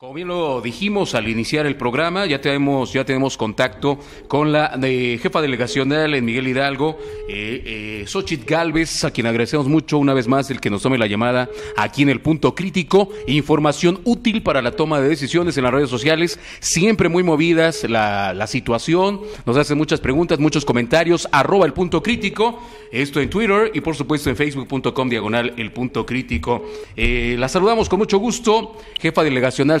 Como bien lo dijimos al iniciar el programa, ya tenemos, ya tenemos contacto con la de jefa delegacional en Miguel Hidalgo, eh, eh, Xochitl Galvez, a quien agradecemos mucho una vez más el que nos tome la llamada aquí en el punto crítico. Información útil para la toma de decisiones en las redes sociales, siempre muy movidas la, la situación, nos hacen muchas preguntas, muchos comentarios, arroba el punto crítico, esto en Twitter y por supuesto en facebook.com diagonal el punto crítico. Eh, la saludamos con mucho gusto, jefa delegacional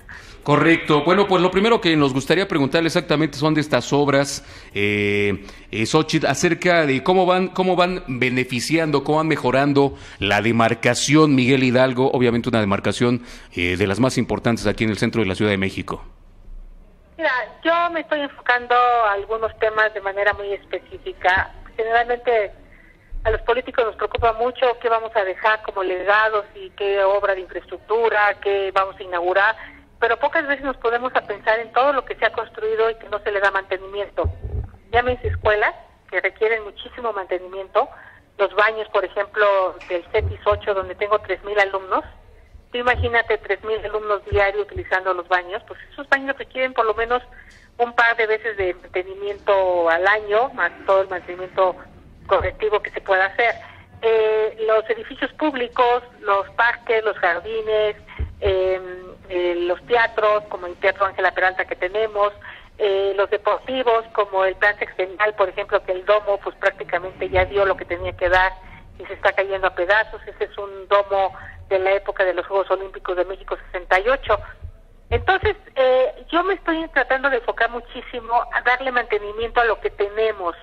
Correcto. Bueno, pues lo primero que nos gustaría preguntarle exactamente son de estas obras, eh, eh, acerca de cómo van, cómo van beneficiando, cómo van mejorando la demarcación Miguel Hidalgo, obviamente una demarcación eh, de las más importantes aquí en el centro de la Ciudad de México. Mira, yo me estoy enfocando a algunos temas de manera muy específica. Generalmente a los políticos nos preocupa mucho qué vamos a dejar como legados y qué obra de infraestructura, qué vamos a inaugurar pero pocas veces nos podemos a pensar en todo lo que se ha construido y que no se le da mantenimiento. Llámense escuelas que requieren muchísimo mantenimiento, los baños, por ejemplo, del CETIS 8, donde tengo 3.000 alumnos. Tú imagínate 3.000 alumnos diarios utilizando los baños, pues esos baños requieren por lo menos un par de veces de mantenimiento al año, más todo el mantenimiento correctivo que se pueda hacer. Eh, los edificios públicos, los parques, los jardines, eh, eh, los teatros, como el Teatro Ángela Peralta que tenemos, eh, los deportivos, como el Plan Sexenal, por ejemplo, que el domo pues prácticamente ya dio lo que tenía que dar y se está cayendo a pedazos. Ese es un domo de la época de los Juegos Olímpicos de México 68. Entonces, eh, yo me estoy tratando de enfocar muchísimo a darle mantenimiento a lo que tenemos,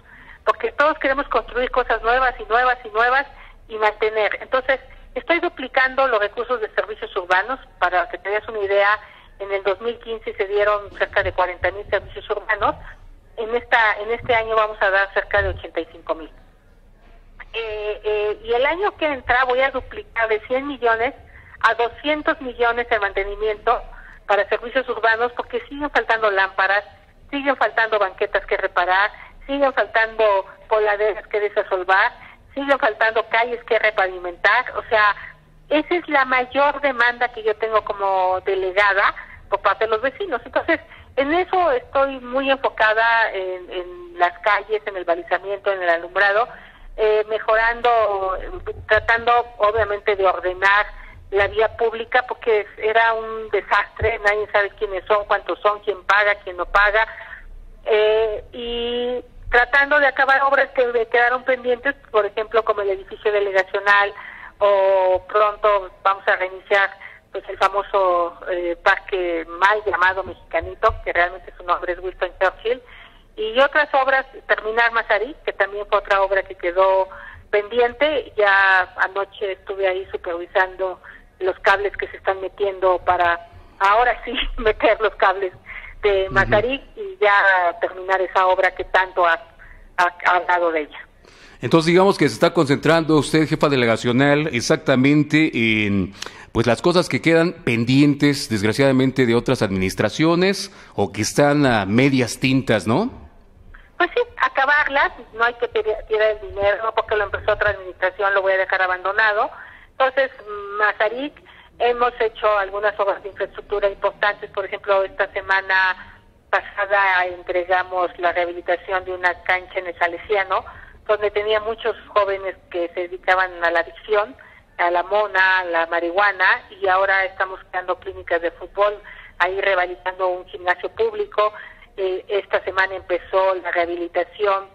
porque todos queremos construir cosas nuevas y nuevas y nuevas y mantener. Entonces, Estoy duplicando los recursos de servicios urbanos. Para que te des una idea, en el 2015 se dieron cerca de 40 mil servicios urbanos. En, esta, en este año vamos a dar cerca de 85 mil. Eh, eh, y el año que entra voy a duplicar de 100 millones a 200 millones de mantenimiento para servicios urbanos porque siguen faltando lámparas, siguen faltando banquetas que reparar, siguen faltando coladeras que desasolvar siguen faltando calles que repavimentar, o sea, esa es la mayor demanda que yo tengo como delegada por parte de los vecinos. Entonces, en eso estoy muy enfocada en, las calles, en el balizamiento, en el alumbrado, eh, mejorando, tratando obviamente de ordenar la vía pública porque era un desastre, nadie sabe quiénes son, cuántos son, quién paga, quién no paga. Eh, y tratando de acabar obras que quedaron pendientes, por ejemplo, como el edificio delegacional o pronto vamos a reiniciar pues el famoso eh, parque mal llamado Mexicanito, que realmente su nombre es Winston Churchill, y otras obras, terminar Mazarí, que también fue otra obra que quedó pendiente, ya anoche estuve ahí supervisando los cables que se están metiendo para ahora sí meter los cables de Mazarí y ya terminar esa obra que tanto ha, hablado de ella. Entonces digamos que se está concentrando usted, jefa delegacional, exactamente en pues las cosas que quedan pendientes, desgraciadamente, de otras administraciones o que están a medias tintas, ¿no? Pues sí, acabarlas, no hay que tirar el dinero, porque lo empezó otra administración, lo voy a dejar abandonado. Entonces, Mazarik Hemos hecho algunas obras de infraestructura importantes, por ejemplo, esta semana pasada entregamos la rehabilitación de una cancha en el Salesiano, donde tenía muchos jóvenes que se dedicaban a la adicción, a la mona, a la marihuana, y ahora estamos creando clínicas de fútbol, ahí rehabilitando un gimnasio público. Eh, esta semana empezó la rehabilitación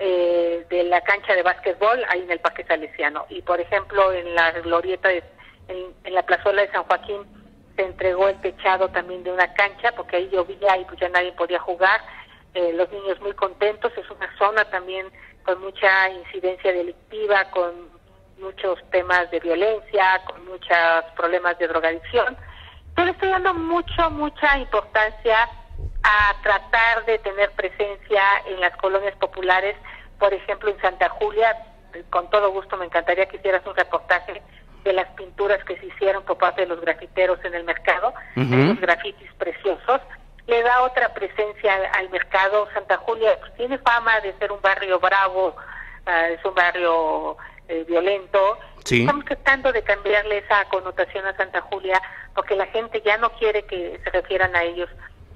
eh, de la cancha de básquetbol ahí en el Parque Salesiano. Y, por ejemplo, en la glorieta de en, la plazuela de San Joaquín se entregó el techado también de una cancha, porque ahí llovía y pues ya nadie podía jugar. Eh, los niños muy contentos, es una zona también con mucha incidencia delictiva, con muchos temas de violencia, con muchos problemas de drogadicción. Entonces estoy dando mucho, mucha importancia a tratar de tener presencia en las colonias populares, por ejemplo en Santa Julia, con todo gusto me encantaría que hicieras un reportaje de las pinturas que se hicieron por parte de los grafiteros en el mercado, unos grafitis preciosos, le da otra presencia al, mercado. Santa Julia pues, tiene fama de ser un barrio bravo, ah, es un barrio eh, violento. Estamos tratando de cambiarle esa connotación a Santa Julia porque la gente ya no quiere que se refieran a ellos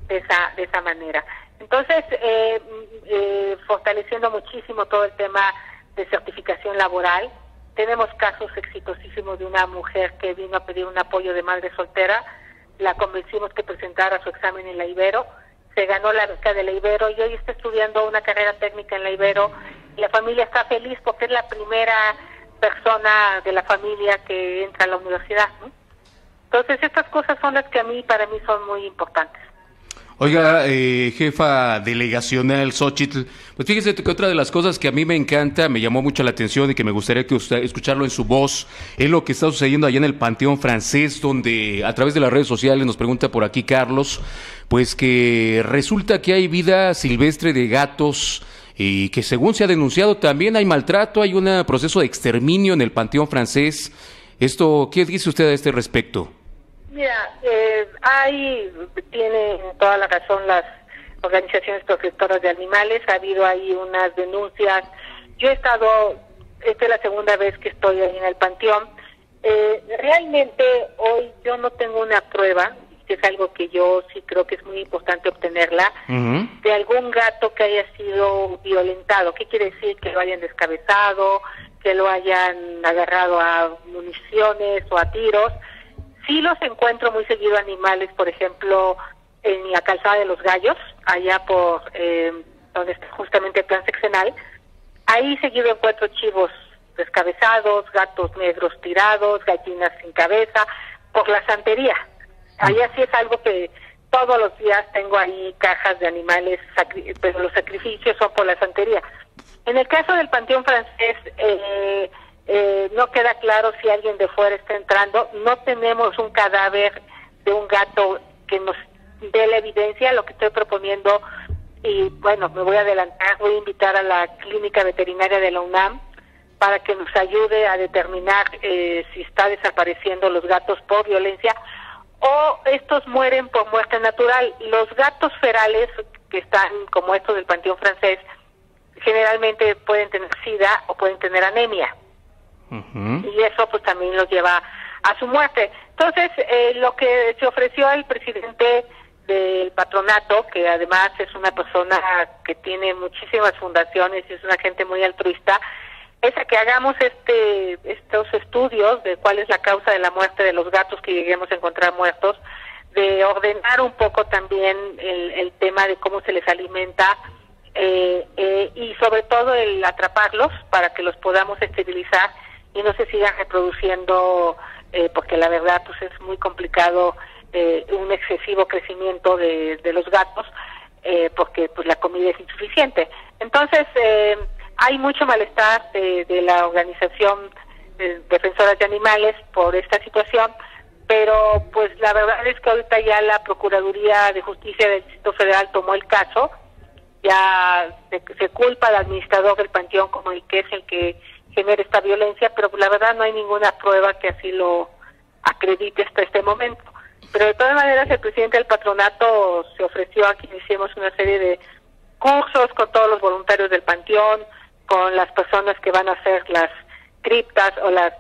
de esa, de esa manera. Entonces, eh, eh, fortaleciendo muchísimo todo el tema de certificación laboral, tenemos casos exitosísimos de una mujer que vino a pedir un apoyo de madre soltera, la convencimos que presentara su examen en la Ibero, se ganó la beca de la Ibero y hoy está estudiando una carrera técnica en la Ibero la familia está feliz porque es la primera persona de la familia que entra a la universidad. Entonces estas cosas son las que a mí, para mí, son muy importantes. Oiga, eh, jefa delegacional Xochitl, pues fíjese que otra de las cosas que a mí me encanta, me llamó mucho la atención y que me gustaría que usted escucharlo en su voz, es lo que está sucediendo allá en el Panteón Francés, donde a través de las redes sociales nos pregunta por aquí Carlos, pues que resulta que hay vida silvestre de gatos y que según se ha denunciado también hay maltrato, hay un proceso de exterminio en el Panteón Francés. Esto, ¿qué dice usted a este respecto? Mira, eh, hay, tiene toda la razón las organizaciones protectoras de animales, ha habido ahí unas denuncias. Yo he estado, esta es la segunda vez que estoy ahí en el panteón. Eh, realmente hoy yo no tengo una prueba, que es algo que yo sí creo que es muy importante obtenerla, de algún gato que haya sido violentado. ¿Qué quiere decir? Que lo hayan descabezado, que lo hayan agarrado a municiones o a tiros Sí los encuentro muy seguido animales, por ejemplo, en la calzada de los gallos, allá por eh, donde está justamente el plan seccional. Ahí seguido encuentro chivos descabezados, gatos negros tirados, gallinas sin cabeza, por la santería. Allá sí es algo que todos los días tengo ahí cajas de animales, pero los sacrificios son por la santería. En el caso del Panteón francés, eh, eh, no queda claro si alguien de fuera está entrando, no tenemos un cadáver de un gato que nos dé la evidencia, lo que estoy proponiendo, y bueno, me voy a adelantar, voy a invitar a la clínica veterinaria de la UNAM para que nos ayude a determinar eh, si está desapareciendo los gatos por violencia o estos mueren por muerte natural. Los gatos ferales que están como estos del Panteón francés generalmente pueden tener sida o pueden tener anemia y eso pues también los lleva a su muerte. Entonces, eh, lo que se ofreció al presidente del patronato, que además es una persona que tiene muchísimas fundaciones y es una gente muy altruista, es a que hagamos este estos estudios de cuál es la causa de la muerte de los gatos que lleguemos a encontrar muertos, de ordenar un poco también el, el tema de cómo se les alimenta eh, eh, y sobre todo el atraparlos para que los podamos esterilizar y no se sigan reproduciendo eh, porque la verdad pues es muy complicado eh, un excesivo crecimiento de, de los gatos eh, porque pues la comida es insuficiente. Entonces hay mucho malestar de, de la organización de defensoras de animales por esta situación pero pues la verdad es que ahorita ya la Procuraduría de Justicia del Distrito Federal tomó el caso ya se, se culpa al administrador del panteón como el que es el que genera esta violencia, pero la verdad no hay ninguna prueba que así lo acredite hasta este momento. Pero de todas maneras el presidente del patronato se ofreció aquí, hicimos una serie de cursos con todos los voluntarios del panteón, con las personas que van a hacer las criptas o las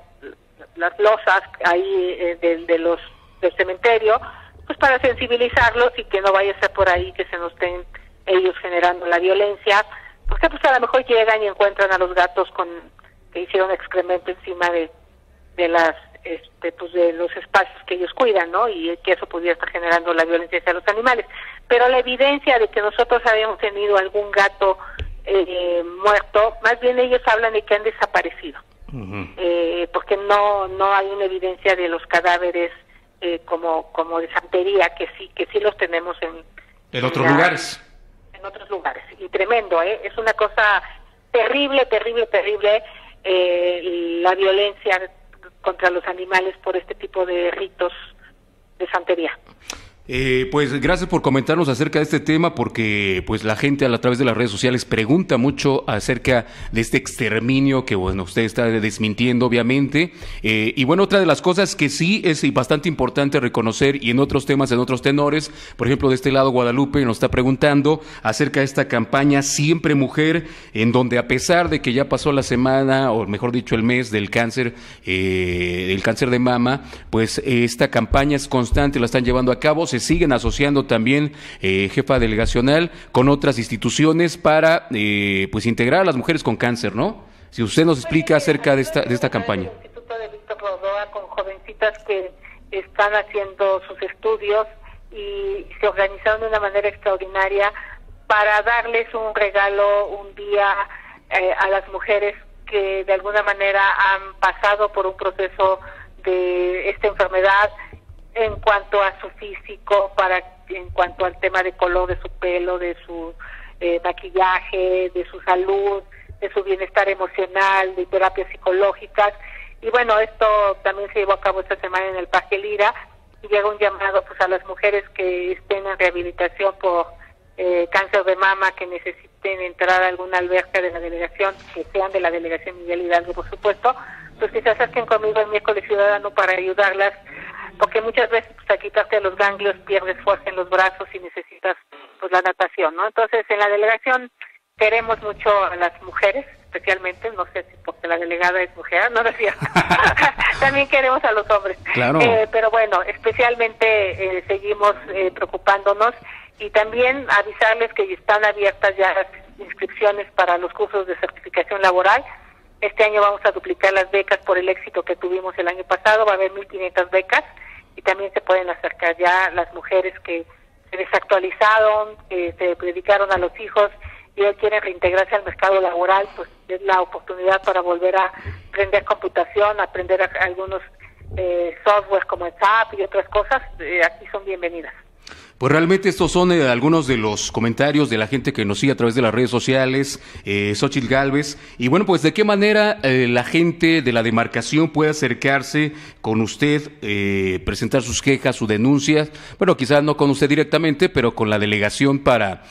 las losas ahí eh, de, los del cementerio, pues para sensibilizarlos y que no vaya a ser por ahí que se nos estén ellos generando la violencia, porque pues a lo mejor llegan y encuentran a los gatos con que hicieron excremento encima de, de las este, pues de los espacios que ellos cuidan, ¿no? Y que eso pudiera estar generando la violencia hacia los animales. Pero la evidencia de que nosotros habíamos tenido algún gato eh, muerto, más bien ellos hablan de que han desaparecido, eh, porque no no hay una evidencia de los cadáveres eh, como como de santería que sí que sí los tenemos en en otros lugares en otros lugares y tremendo, ¿eh? Es una cosa terrible, terrible, terrible eh, la violencia contra los animales por este tipo de ritos de santería. Eh, pues gracias por comentarnos acerca de este tema, porque pues la gente a, través de las redes sociales pregunta mucho acerca de este exterminio que bueno usted está desmintiendo obviamente. Eh, y bueno otra de las cosas que sí es bastante importante reconocer y en otros temas, en otros tenores, por ejemplo de este lado Guadalupe nos está preguntando acerca de esta campaña Siempre Mujer, en donde a pesar de que ya pasó la semana o mejor dicho el mes del cáncer, eh, del cáncer de mama, pues esta campaña es constante, la están llevando a cabo se siguen asociando también, eh, jefa delegacional, con otras instituciones para eh, pues integrar a las mujeres con cáncer, ¿no? Si usted nos explica acerca de esta, de esta campaña. El Instituto de Víctor Rodoa con jovencitas que están haciendo sus estudios y se organizaron de una manera extraordinaria para darles un regalo un día eh, a las mujeres que de alguna manera han pasado por un proceso de esta enfermedad en cuanto a su físico, para en cuanto al tema de color de su pelo, de su eh, maquillaje, de su salud, de su bienestar emocional, de terapias psicológicas. Y bueno, esto también se llevó a cabo esta semana en el Parque Lira y llega un llamado pues a las mujeres que estén en rehabilitación por eh, cáncer de mama, que necesiten entrar a alguna alberca de la delegación, que sean de la delegación Miguel Hidalgo, por supuesto, pues que se acerquen conmigo el miércoles ciudadano para ayudarlas porque muchas veces pues, al quitarte los ganglios pierdes fuerza en los brazos y necesitas pues la natación, ¿no? Entonces en la delegación queremos mucho a las mujeres, especialmente, no sé si porque la delegada es mujer, no decía, también queremos a los hombres. Claro. Eh, pero bueno, especialmente eh, seguimos eh, preocupándonos y también avisarles que están abiertas ya las inscripciones para los cursos de certificación laboral. Este año vamos a duplicar las becas por el éxito que tuvimos el año pasado, va a haber 1.500 becas y también se pueden acercar ya las mujeres que se desactualizaron, que se dedicaron a los hijos y hoy quieren reintegrarse al mercado laboral, pues es la oportunidad para volver a aprender computación, aprender algunos eh, software como el SAP y otras cosas, eh, aquí son bienvenidas. Pues realmente estos son eh, algunos de los comentarios de la gente que nos sigue a través de las redes sociales, eh, Xochitl Galvez. Y bueno, pues de qué manera eh, la gente de la demarcación puede acercarse con usted, eh, presentar sus quejas, sus denuncias. Bueno, quizás no con usted directamente, pero con la delegación para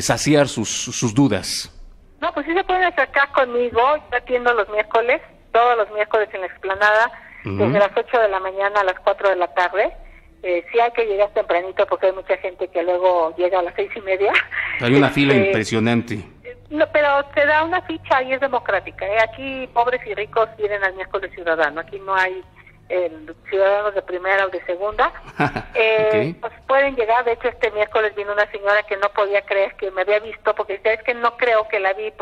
saciar sus, sus dudas. No, pues sí se pueden acercar conmigo. Yo atiendo los miércoles, todos los miércoles en la explanada, desde las 8 de la mañana a las 4 de la tarde eh, sí hay que llegar tempranito porque hay mucha gente que luego llega a las seis y media. Hay una fila este, impresionante. No, pero te da una ficha y es democrática. ¿eh? Aquí pobres y ricos vienen al miércoles ciudadano. Aquí no hay eh, ciudadanos de primera o de segunda. eh, pues pueden llegar. De hecho, este miércoles vino una señora que no podía creer que me había visto porque dice, es que no creo que la vi.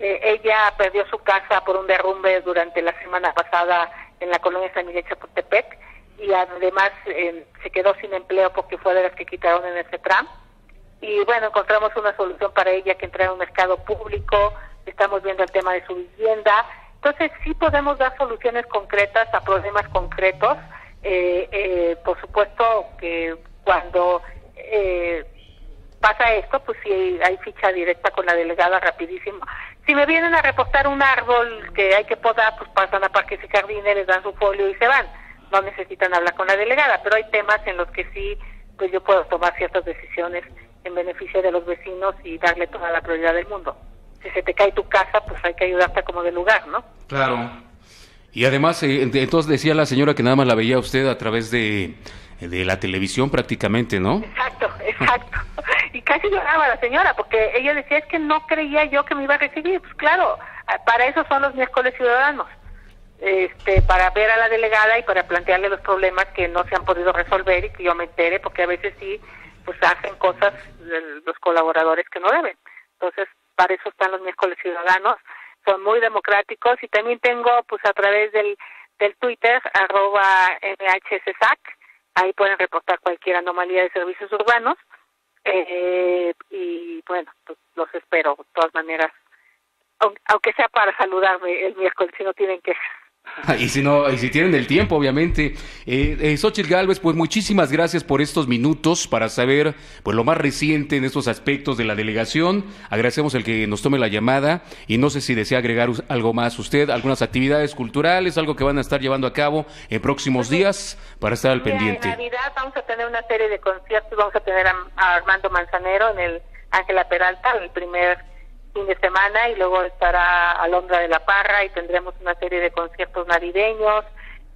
Eh, ella perdió su casa por un derrumbe durante la semana pasada en la colonia San Miguel Chapultepec y además eh, se quedó sin empleo porque fue de las que quitaron en ese tram. Y bueno, encontramos una solución para ella que entra en un mercado público, estamos viendo el tema de su vivienda. Entonces sí podemos dar soluciones concretas a problemas concretos. Eh, eh, por supuesto que cuando pasa esto, pues sí hay ficha directa con la delegada rapidísimo. Si me vienen a reportar un árbol que hay que podar, pues pasan a Parques y Jardines, les dan su folio y se van no necesitan hablar con la delegada, pero hay temas en los que sí, pues yo puedo tomar ciertas decisiones en beneficio de los vecinos y darle toda la prioridad del mundo. Si se te cae tu casa, pues hay que ayudarte como de lugar, ¿no? Claro. Y además, eh, entonces decía la señora que nada más la veía usted a través de, de la televisión prácticamente, ¿no? Exacto, exacto. y casi lloraba la señora porque ella decía, es que no creía yo que me iba a recibir. Pues claro, para eso son los miércoles ciudadanos este, para ver a la delegada y para plantearle los problemas que no se han podido resolver y que yo me entere, porque a veces sí, pues hacen cosas los colaboradores que no deben. Entonces, para eso están los miércoles ciudadanos, son muy democráticos. Y también tengo, pues a través del, del Twitter, arroba MHSSAC, ahí pueden reportar cualquier anomalía de servicios urbanos. Eh, y bueno, pues los espero de todas maneras, aunque sea para saludarme el miércoles si no tienen que Y si no, y si tienen el tiempo, obviamente. Eh, eh, Xochitl Galvez, pues muchísimas gracias por estos minutos para saber pues lo más reciente en estos aspectos de la delegación. Agradecemos el que nos tome la llamada y no sé si desea agregar algo más usted, algunas actividades culturales, algo que van a estar llevando a cabo en próximos días para estar al pendiente. En Navidad vamos a tener una serie de conciertos, vamos a tener a, Armando Manzanero en el Ángela Peralta, el primer fin de semana y luego estará Alondra de la Parra y tendremos una serie de conciertos navideños,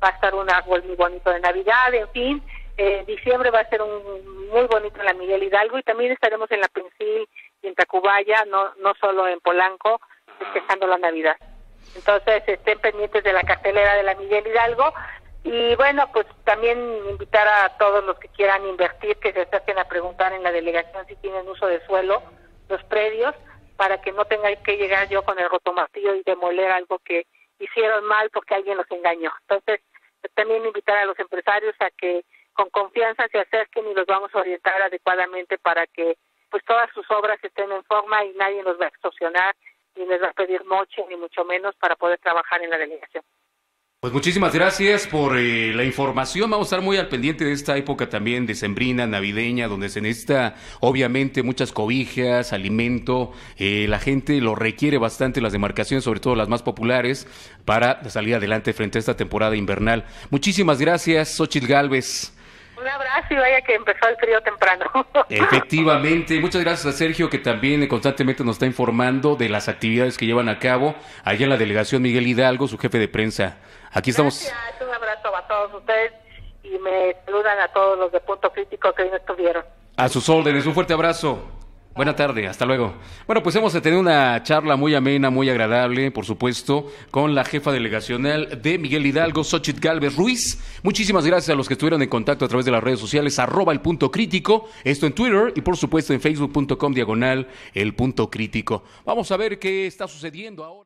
va a estar un árbol muy bonito de Navidad, en fin, eh, diciembre va a ser un muy bonito en la Miguel Hidalgo y también estaremos en la Pensil y en Tacubaya, no, no solo en Polanco, festejando la Navidad. Entonces estén pendientes de la cartelera de la Miguel Hidalgo y bueno, pues también invitar a todos los que quieran invertir que se acerquen a preguntar en la delegación si tienen uso de suelo los predios para que no tenga que llegar yo con el rotomartillo y demoler algo que hicieron mal porque alguien los engañó. Entonces, también invitar a los empresarios a que con confianza se acerquen y los vamos a orientar adecuadamente para que pues todas sus obras estén en forma y nadie los va a extorsionar ni les va a pedir moche ni mucho menos para poder trabajar en la delegación. Pues muchísimas gracias por eh, la información. Vamos a estar muy al pendiente de esta época también decembrina, navideña, donde se necesita obviamente muchas cobijas, alimento. Eh, la gente lo requiere bastante, las demarcaciones, sobre todo las más populares, para salir adelante frente a esta temporada invernal. Muchísimas gracias, Xochitl Galvez. Un abrazo y vaya que empezó el frío temprano. Efectivamente. Muchas gracias a Sergio que también constantemente nos está informando de las actividades que llevan a cabo allá en la delegación Miguel Hidalgo, su jefe de prensa. Aquí estamos. Un abrazo a todos ustedes y me saludan a todos los de Punto Crítico que hoy no estuvieron. A sus órdenes, un fuerte abrazo. Buena tarde, hasta luego. Bueno, pues hemos tenido una charla muy amena, muy agradable, por supuesto, con la jefa delegacional de Miguel Hidalgo, Xochitl Galvez Ruiz. Muchísimas gracias a los que estuvieron en contacto a través de las redes sociales, arroba el punto crítico, esto en Twitter y por supuesto en facebook.com diagonal el punto crítico. Vamos a ver qué está sucediendo ahora.